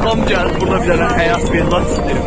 adam geldi burada bir tane beyaz bir lan siktirim.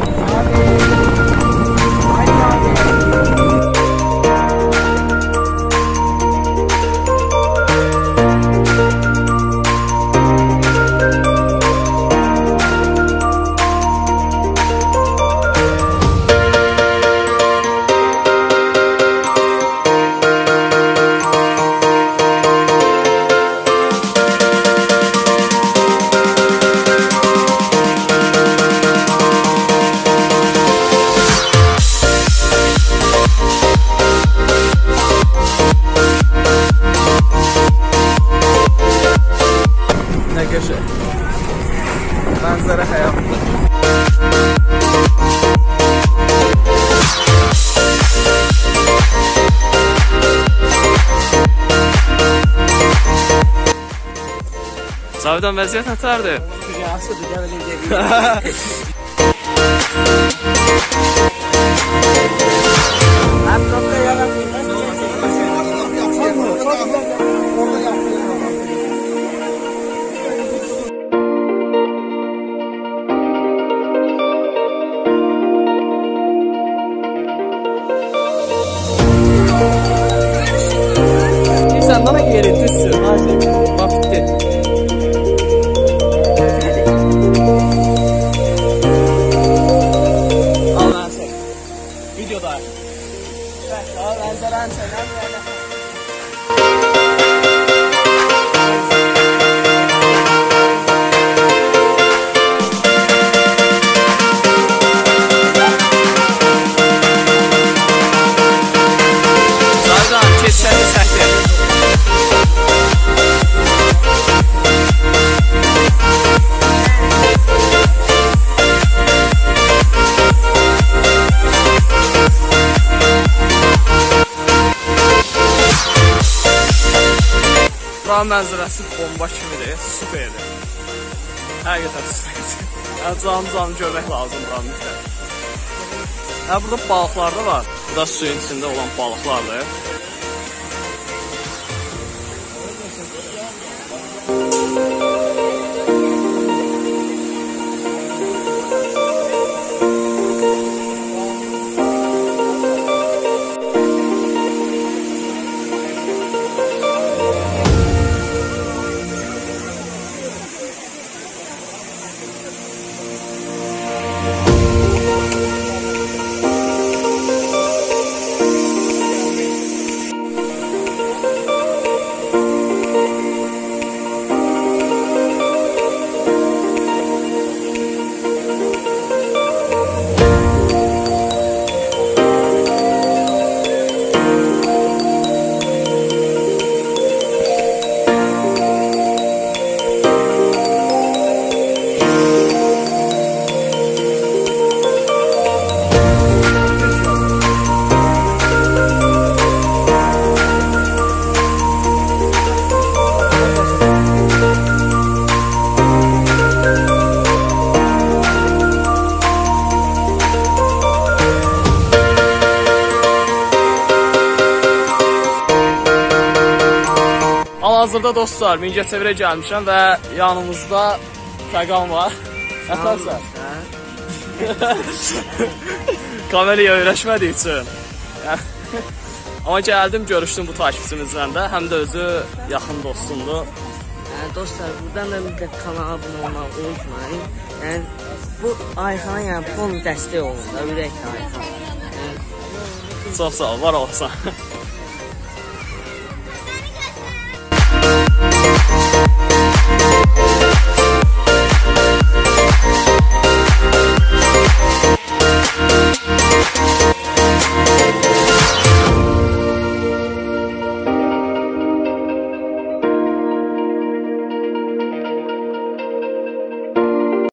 köşe. Manzara hayatta. Zavdan vəziyyət atardı. Dünyası dünya belə deyir. sen bana geri tüsü. Hadi. Buranın mənzərəsi bomba kimidir, superdir. Həqiqətən superdir. Yəni canım canım görmək lazım buranın bizə. Hə burada balıqlar da var. Bu da suyun içində olan balıqlardır. Hal-hazırda dostlar, Mingəçevirə gəlmişəm və yanımızda Fəqan var. Ətərsən? Kameraya öyrəşmədiyi üçün. Amma gəldim, görüşdüm bu takipçimizlə də, həm də özü yaxın dostumdur. Yəni dostlar, buradan da mütləq kanala abunə olmağı unutmayın. Yəni bu Ayxana yəni fon dəstək olun da, ürək Ayxan. Yəni Çox sağ ol, var olsan.